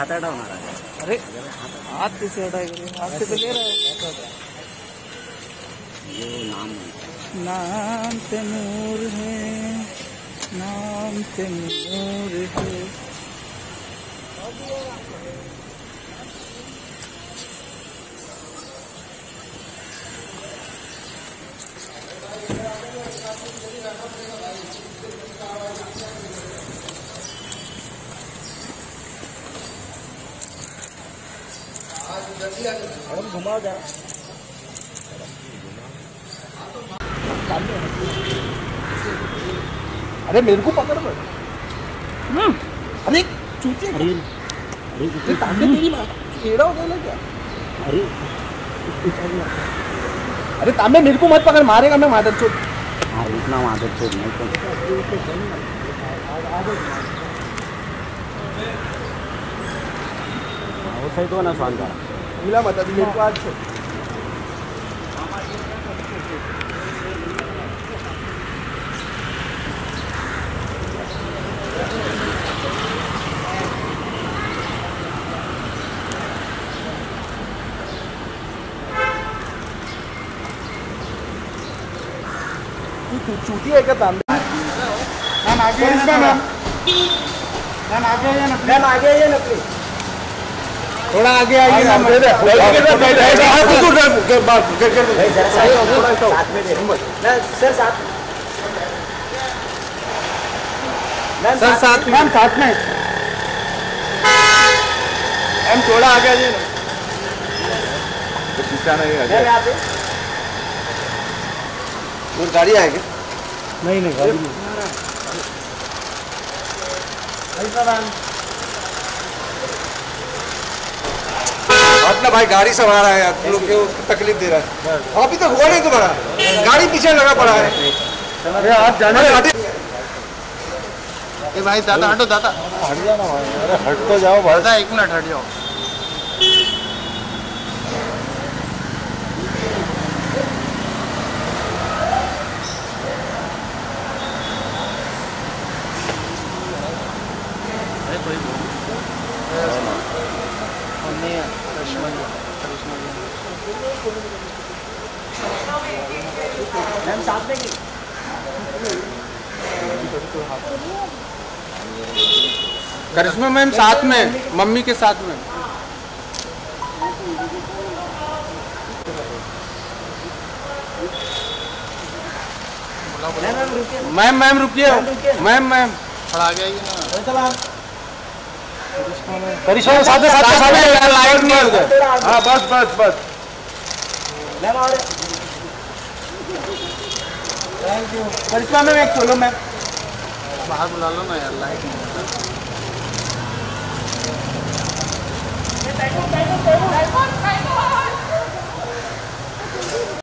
खाता हटाओ ना अरे हाथ कैसे हटाए हाथ से तो ले रहा है। ये नाम नाम तैमूर है नाम तैमूर है। घुमाओ जरा अरे मेरे को पकड़ मत हम्म। अरे चूती अरे अरे ताकत नहीं मार कीड़ा हो गया ना क्या अरे अरे अरे तांबे मेरे को मत पकड़ मारेगा मैं मादर चोट हाँ वहाँ तक छोड़ नहीं तो। वो सही तो ना सवाल का मिला मत अभी मेरे को आज छोड़ तू तू चूती है क्या तांबे मैम आगे ना मैम मैम आगे ना आगे ना प्लीज़ थोड़ा आगे आइए। ना दे दे। भाई जरा साथ साथ में दे। ना सर साथ सर साथ मैम साथ में। मैम थोड़ा आगे आ जाइए मैम यहाँ पे। ना गाड़ी आएगी? नहीं नहीं गाड़ी में अपना भाई गाड़ी से रहा है यार तुम लोग क्यों तकलीफ़ दे रहा है? अभी तक हुआ नहीं तुम्हारा। गाड़ी पीछे लगा पड़ा है। अरे आप जाने ए भाई दादा हटो दादा। हट जाओ ना भाई अरे हट तो जाओ भाई। दादा एक मिनट हट जाओ। मैम साथ में करिश्मा मैम साथ में। मम्मी के साथ में। मैम मैम रुकिए। मैम मैम मैम मैम थोड़ा करिश्मा साथ में साथ में। साथ में। लाइट नहीं है उधर हाँ बस बस बस। मैम और करिश्मा मैम एक चलो मैम बाहर बुला लो ना यार लाइट